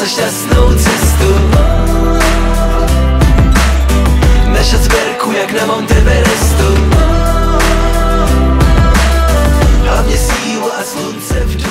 coś na snu cystu Na Schatzberku jak na Monteverestu A mnie siła słońce w